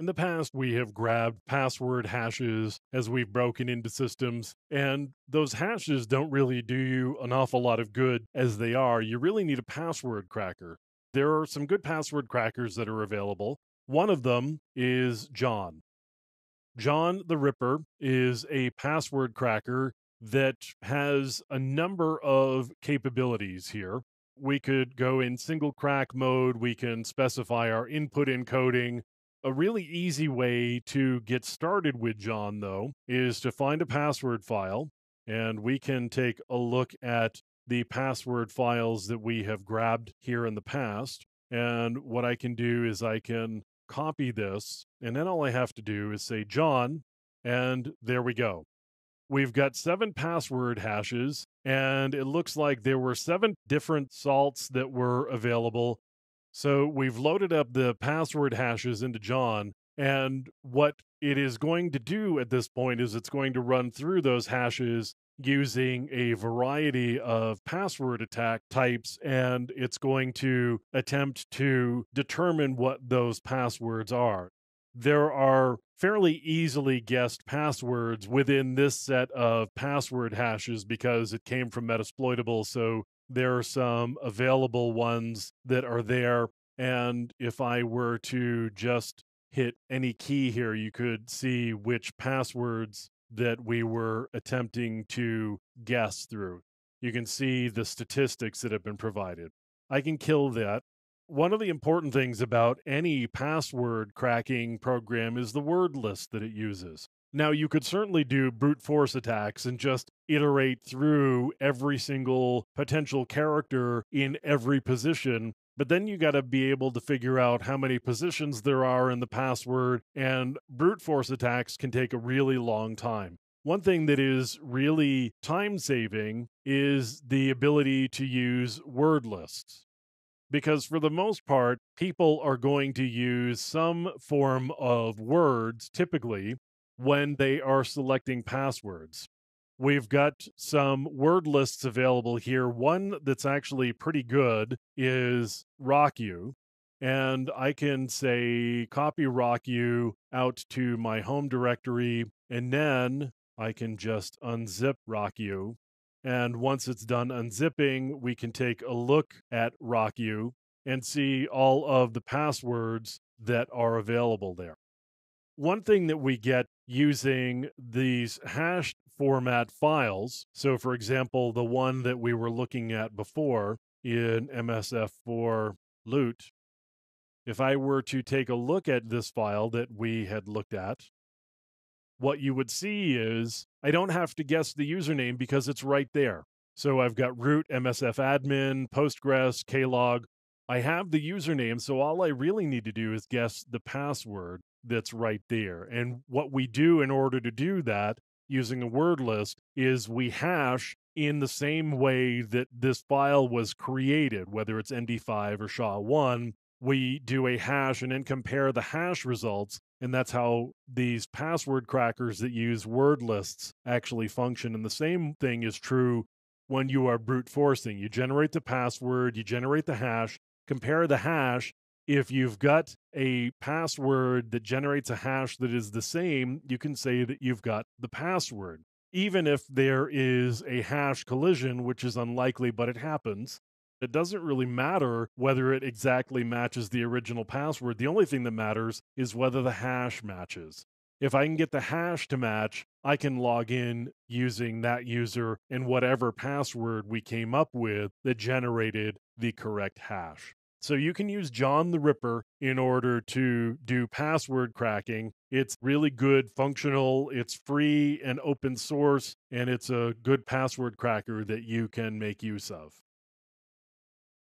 In the past, we have grabbed password hashes as we've broken into systems, and those hashes don't really do you an awful lot of good as they are. You really need a password cracker. There are some good password crackers that are available. One of them is John. John the Ripper is a password cracker that has a number of capabilities here. We could go in single crack mode, we can specify our input encoding, a really easy way to get started with John, though, is to find a password file, and we can take a look at the password files that we have grabbed here in the past. And what I can do is I can copy this, and then all I have to do is say John, and there we go. We've got seven password hashes, and it looks like there were seven different salts that were available so we've loaded up the password hashes into John. And what it is going to do at this point is it's going to run through those hashes using a variety of password attack types and it's going to attempt to determine what those passwords are. There are fairly easily guessed passwords within this set of password hashes because it came from Metasploitable. So there are some available ones that are there. And if I were to just hit any key here, you could see which passwords that we were attempting to guess through. You can see the statistics that have been provided. I can kill that. One of the important things about any password cracking program is the word list that it uses. Now, you could certainly do brute force attacks and just iterate through every single potential character in every position. But then you got to be able to figure out how many positions there are in the password, and brute force attacks can take a really long time. One thing that is really time saving is the ability to use word lists. Because for the most part, people are going to use some form of words typically when they are selecting passwords. We've got some word lists available here. One that's actually pretty good is RockYou. And I can say copy RockYou out to my home directory, and then I can just unzip RockYou. And once it's done unzipping, we can take a look at RockYou and see all of the passwords that are available there. One thing that we get using these hashed format files. So, for example, the one that we were looking at before in MSF4 loot, if I were to take a look at this file that we had looked at, what you would see is I don't have to guess the username because it's right there. So I've got root, MSF admin, Postgres, Klog. I have the username, so all I really need to do is guess the password that's right there. And what we do in order to do that using a word list is we hash in the same way that this file was created, whether it's MD5 or SHA-1, we do a hash and then compare the hash results. And that's how these password crackers that use word lists actually function. And the same thing is true when you are brute forcing. You generate the password, you generate the hash, compare the hash, if you've got a password that generates a hash that is the same, you can say that you've got the password. Even if there is a hash collision, which is unlikely, but it happens, it doesn't really matter whether it exactly matches the original password. The only thing that matters is whether the hash matches. If I can get the hash to match, I can log in using that user and whatever password we came up with that generated the correct hash. So you can use John the Ripper in order to do password cracking. It's really good, functional, it's free and open source, and it's a good password cracker that you can make use of.